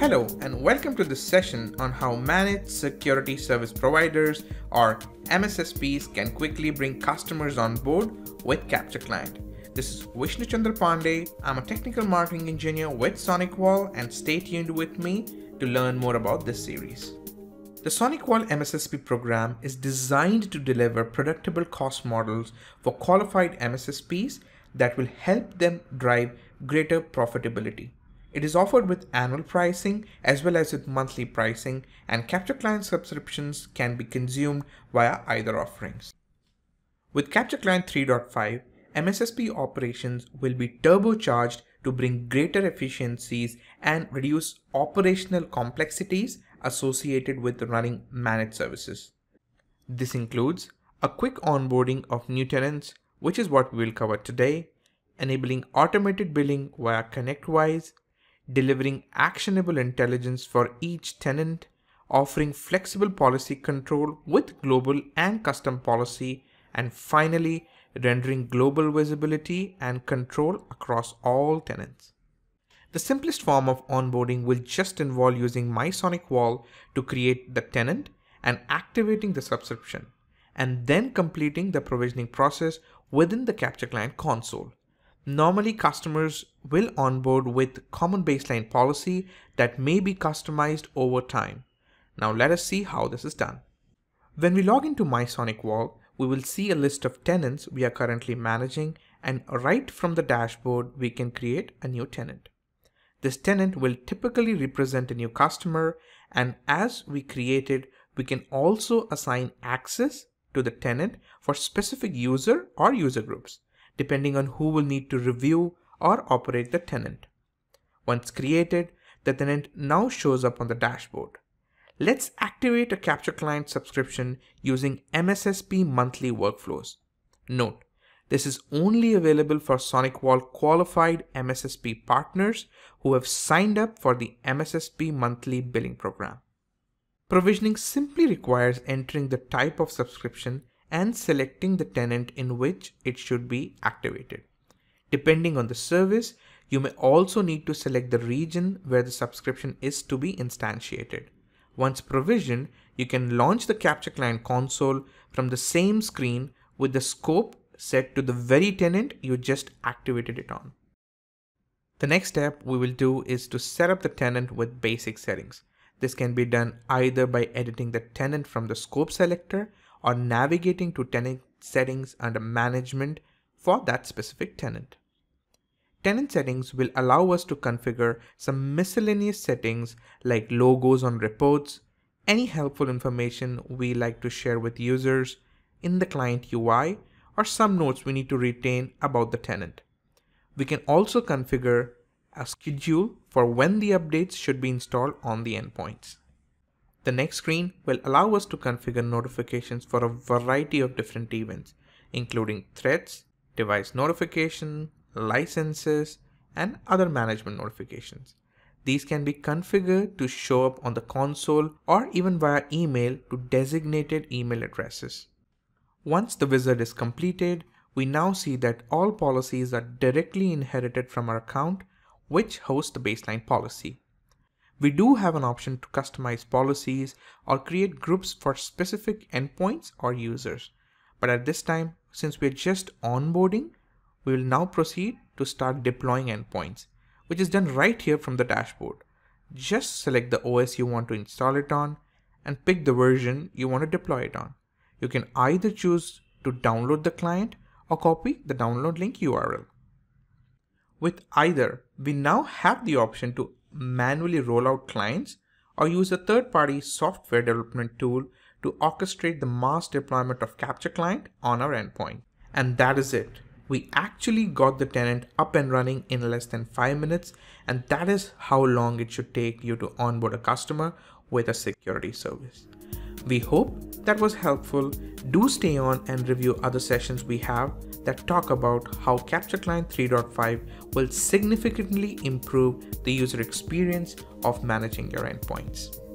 Hello and welcome to this session on how Managed Security Service Providers or MSSPs can quickly bring customers on board with Capture Client. This is Vishnu Chandra Pandey. I'm a technical marketing engineer with SonicWall and stay tuned with me to learn more about this series. The SonicWall MSSP program is designed to deliver predictable cost models for qualified MSSPs that will help them drive greater profitability. It is offered with annual pricing as well as with monthly pricing and Capture Client subscriptions can be consumed via either offerings. With Capture Client 3.5, MSSP operations will be turbocharged to bring greater efficiencies and reduce operational complexities associated with running managed services. This includes a quick onboarding of new tenants, which is what we will cover today, enabling automated billing via ConnectWise, delivering actionable intelligence for each tenant, offering flexible policy control with global and custom policy, and finally, rendering global visibility and control across all tenants. The simplest form of onboarding will just involve using MySonicWall to create the tenant and activating the subscription, and then completing the provisioning process within the Capture Client console. Normally, customers will onboard with common baseline policy that may be customized over time. Now let us see how this is done. When we log into MySonicWall, we will see a list of tenants we are currently managing and right from the dashboard, we can create a new tenant. This tenant will typically represent a new customer and as we create it, we can also assign access to the tenant for specific user or user groups depending on who will need to review or operate the tenant. Once created, the tenant now shows up on the dashboard. Let's activate a Capture Client subscription using MSSP monthly workflows. Note, this is only available for SonicWall qualified MSSP partners who have signed up for the MSSP monthly billing program. Provisioning simply requires entering the type of subscription and selecting the tenant in which it should be activated. Depending on the service, you may also need to select the region where the subscription is to be instantiated. Once provisioned, you can launch the Capture Client console from the same screen with the scope set to the very tenant you just activated it on. The next step we will do is to set up the tenant with basic settings. This can be done either by editing the tenant from the scope selector or navigating to tenant settings under management for that specific tenant. Tenant settings will allow us to configure some miscellaneous settings like logos on reports, any helpful information we like to share with users in the client UI, or some notes we need to retain about the tenant. We can also configure a schedule for when the updates should be installed on the endpoints. The next screen will allow us to configure notifications for a variety of different events, including threats, device notification, licenses, and other management notifications. These can be configured to show up on the console or even via email to designated email addresses. Once the wizard is completed, we now see that all policies are directly inherited from our account, which hosts the baseline policy. We do have an option to customize policies or create groups for specific endpoints or users. But at this time, since we're just onboarding, we will now proceed to start deploying endpoints, which is done right here from the dashboard. Just select the OS you want to install it on and pick the version you want to deploy it on. You can either choose to download the client or copy the download link URL. With either, we now have the option to manually roll out clients or use a third-party software development tool to orchestrate the mass deployment of Capture Client on our endpoint. And that is it. We actually got the tenant up and running in less than 5 minutes and that is how long it should take you to onboard a customer with a security service. We hope that was helpful. Do stay on and review other sessions we have that talk about how Capture Client 3.5 will significantly improve the user experience of managing your endpoints.